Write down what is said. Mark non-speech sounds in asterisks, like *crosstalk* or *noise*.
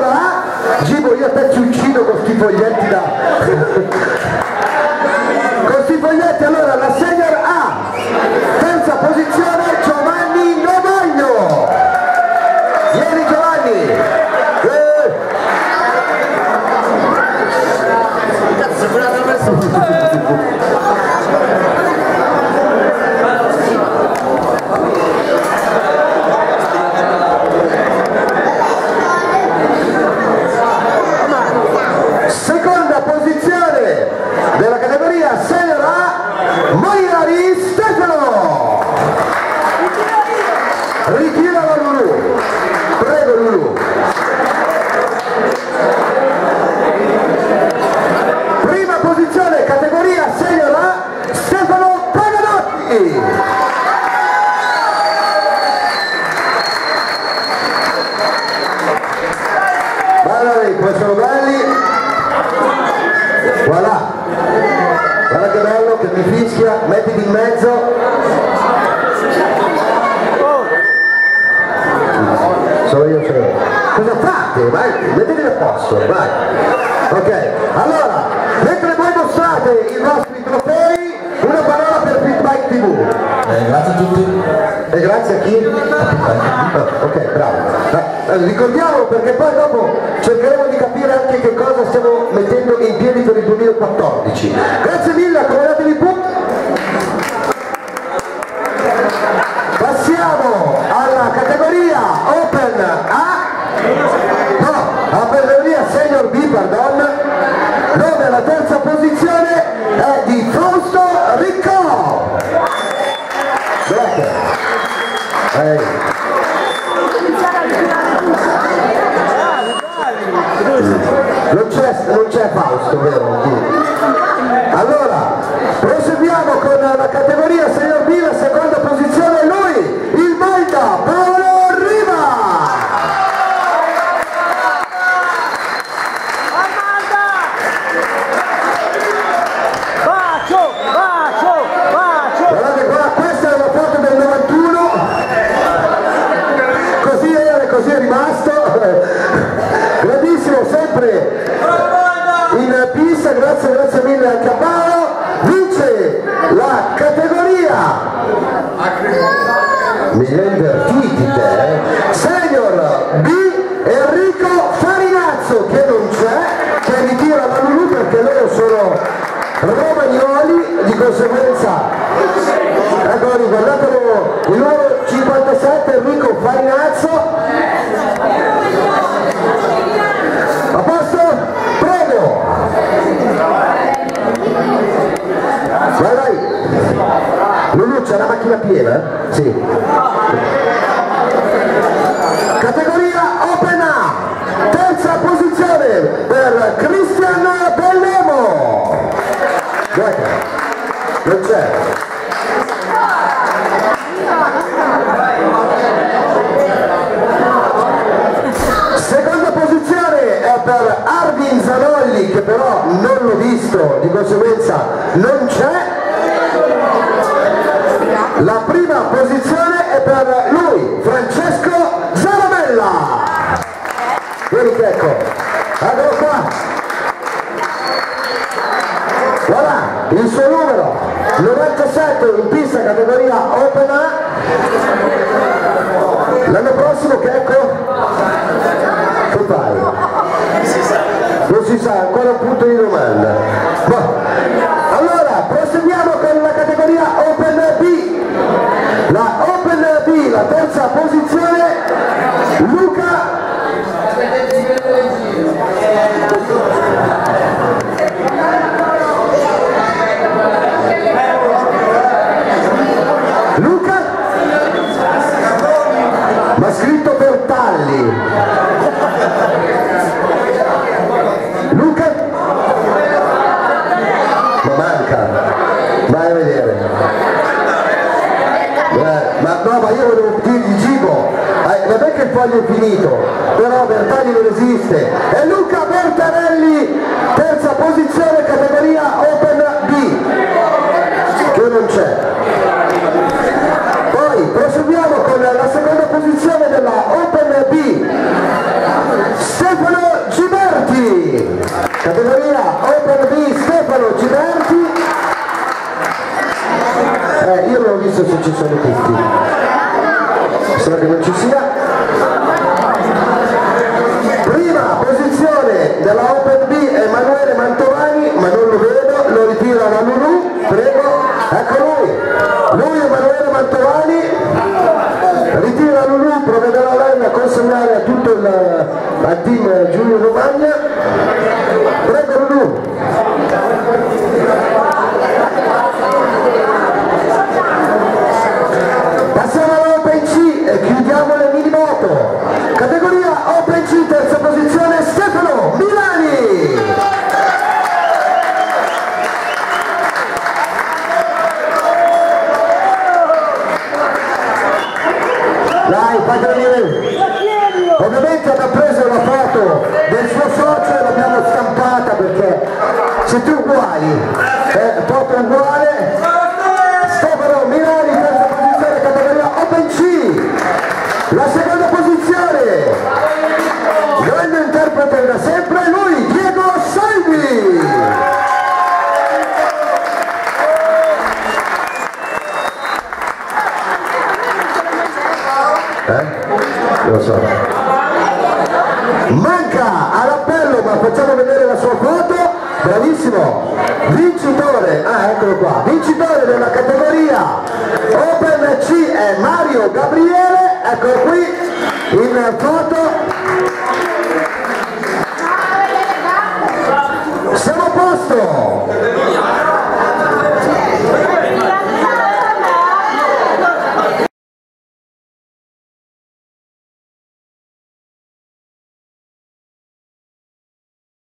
Senior A, Gibo io te ci uccido con sti foglietti da... con sti foglietti, allora la Senior A, terza posizione Giovanni Novaglio. Vieni Giovanni. Eh. *laughs* Seconda posizione della categoria Senior A, Maiari Stefano. Ritira la Lulu. Prego Lulu. Prima posizione categoria Senior A, Stefano Paganotti. Come sono belli. Voilà. Guarda che bello che mi fischia, mettiti in mezzo. Sono io, sono io. Cosa Vai, mettetevi a posto, vai. Ok, allora, mentre voi mostrate i vostri trofei, una parola per Feedback TV. Eh, grazie a tutti. E grazie a chi? Ok, bravo. Eh, ricordiamolo perché poi dopo cercheremo di capire anche che cosa stiamo mettendo in piedi per il 2014. Grazie mille, terza posizione è di Fausto Riccò. Grazie. Eh. Non c'è Fausto, vero? Allora, proseguiamo con la categoria 6 Macchina piena? Sì. Categoria Open A, terza posizione per Cristian Bellemo. Guarda, non c'è. Seconda posizione per Arvin Zanolli che però non l'ho visto, di conseguenza non c'è. La prima posizione è per lui, Francesco Zaramella. Vieni Checco, eccolo qua. Voilà, il suo numero, 97 in pista categoria Open A. L'anno prossimo Checco? Che fai? Non si sa, ancora un punto di domanda. Boh. Allora, proseguiamo con la categoria Open B. La Open B, la terza posizione, Luca Luca? Ma scritto per Talli. Luca? Ma manca. Vai a vedere. Eh, ma no, ma io volevo dirgli Gibo, è finito, però Bertagli non esiste. E Luca Bertarelli, terza posizione, categoria Open B, che non c'è. Poi proseguiamo con la seconda posizione della Open B. Stefano categoria Open B Stefano Ciberti eh, io non ho visto se ci sono tutti dai venire ovviamente abbiamo preso la foto del suo socio e l'abbiamo stampata perché siete uguali eh, foto uguale. Stefano Milani terza posizione categoria Open C. La eh? So. manca all'appello ma facciamo vedere la sua foto. Bravissimo. Vincitore. Ah eccolo qua. Vincitore della categoria Open C è Mario Gabriele. Eccolo qui in foto. Siamo a posto.